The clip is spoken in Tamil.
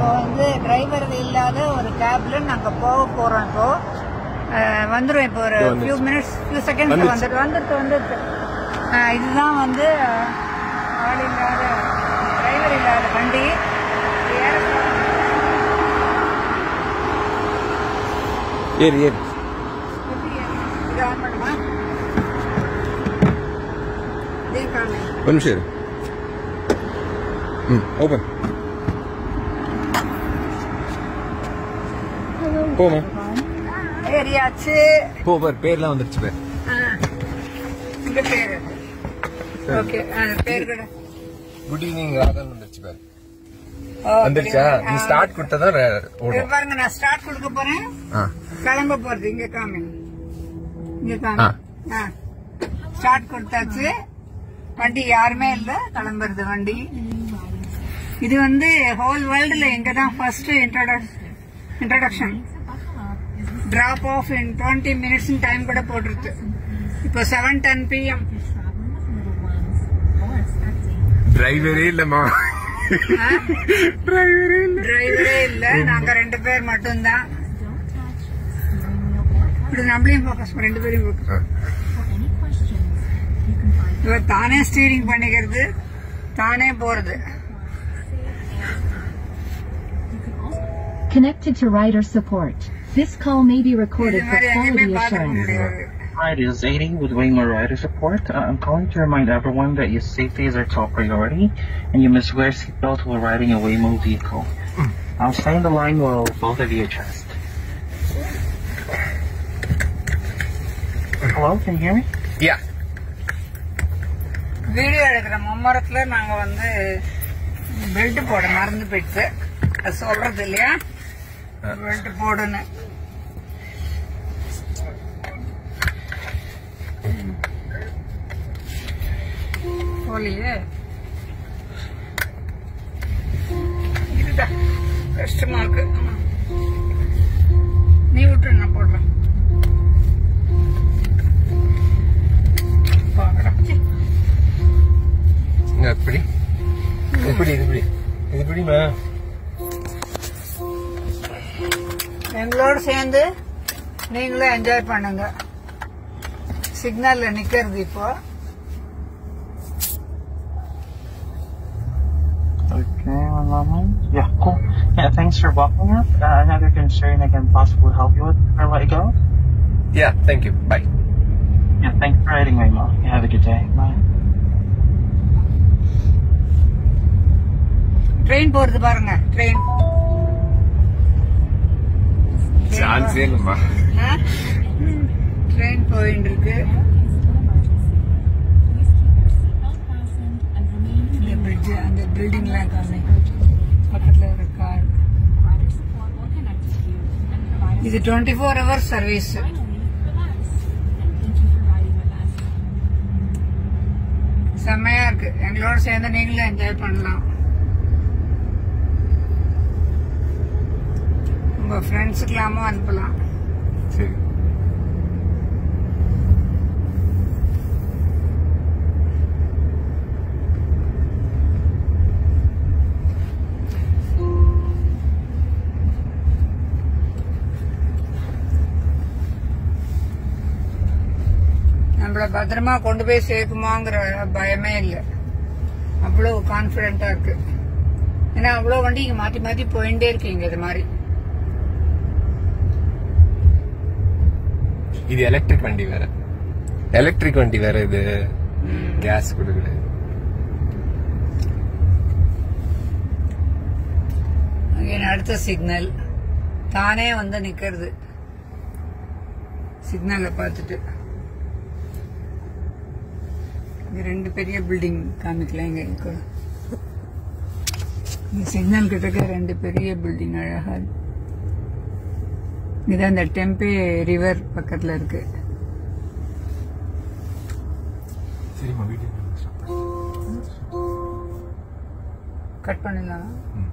இப்போ வந்து டிரைவர் இல்லாத ஒரு கேப்ல நாங்க போக போறோம் இப்போ. அஹ், வந்துரும் இப்போ ஒரு. Few minutes few seconds. வந்துட்டு வந்துட்டு. வந்துட்டு இதுதான் வந்து ஆள் இல்லாத டிரைவர் இல்லாத வண்டி. ஏறு ஏறு. இது ஆன் பண்ணுமா ஒரு நிமிஷம் ம் ஓப்பன் போமா. ஏரியாச்சு போ பார் பேர்லாம் வந்துருச்சு பேர். இந்த பேரு. ஓகே பேர் கூட. குட் ஈவினிங் ராகன் வந்துருச்சு பேர். வந்துருச்சா? நீ. ஸ்டார்ட் ஓடும். பாருங்க நான் ஸ்டார்ட் கொடுக்க போறேன். கிளம்ப போறது இங்க காமி. இங்க. காமி. ஸ்டார்ட் கொடுத்தாச்சு. வண்டி யாருமே இல்ல கிளம்புறது வண்டி. இது வந்து ஹோல் வேர்ல்டுல இங்க தான் first introduction drop off in twenty minutes time கூட போட்டுருது இப்போ செவன் டென் பிஎம் டிரைவரே இல்லம்மா. டிரைவரே இல்ல. டிரைவரே இல்ல. நாங்க ரெண்டு பேர் மட்டும்தான். இப்படி நம்மளையும் ஃபோக்கஸ் ரெண்டு பேரையும் focus. ஆ. இவ தானே ஸ்டீரிங் பண்ணிக்கிறது. தானே போறது. Connected to rider support. This call may be இது recorded for மாதிரி எங்கேயுமே quality பார்த்துக்க assurance. முடியாது Hi, this is AD with Waymo Rider Support. Uh, I'm calling to remind everyone that your safety is our top priority, and you must wear seatbelt while riding a Waymo vehicle. I'll stay in the line while both of you adjust. Hello, can you hear me? Yeah video எடுக்கிற மும்மரத்துல நாங்க வந்து பெல்ட் போட மறந்து போயிடுச்சு அது சொல்றது இல்லையா வெல்ட் போடணும் போலியே. இருடா கஷ்டமா இருக்கு நீ விட்டு நான் போடுறேன். எப்படி எப்படி இது எப்படி இது எப்படிமா எங்களோட சேர்ந்து நீங்களும் என்ஜாய் பண்ணுங்க சிக்னல்ல நிக்கிறது இப்போ Okay, moment. Yeah, cool. Yeah, thanks for walking up. Uh, another concern I can possibly help you with before I let you go? Yeah thank you bye Yeah, thanks for riding Waymo. You have a good day. Bye. Train போறது பாருங்க ட்ரெயின் சான்ஸே இல்லம்மா ட்ரெயின் போயிட்டு இருக்கு இந்த பிரிட்ஜ் அந்த பில்டிங்லாம் காமி பக்கத்துல ஒரு கார் இது டுவெண்ட்டி ஃபோர் ஹவர்ஸ் சர்வீஸ் செம்மையா இருக்கு. எங்களோட சேர்ந்து நீங்களும் என்ஜாய் பண்ணலாம். உங்க ஃப்ரெண்ட்ஸுக்கெல்லாமும் அனுப்பலாம். சரி. நம்மள பத்திரமா கொண்டு போய் சேர்க்குமாங்கிற பயமே இல்லை. அவ்வளவு கான்பிடென்டா இருக்கு. ஏன்னா அவ்வளவு வண்டி இங்க மாத்தி மாத்தி போயிட்டே இருக்கீங்க இது மாதிரி. இது எலக்ட்ரிக் வண்டி வேற. எலக்ட்ரிக் வண்டி வேற இது. கேஸ் கொடுக்குது. Again, அடுத்த சிக்னல் தானே வந்து நிக்கிறது. சிக்னலை பார்த்துட்டு. ரெண்டு பெரிய பில்டிங் காமிக்கலாம் இங்க இருக்கு இந்த சிக்னல் கிட்டக்க ரெண்டு பெரிய பில்டிங் அழகா இருக்கு. இது அந்த டெம்பே ரிவர் பக்கத்துல இருக்கு. கட் பண்ணலாம் ம்.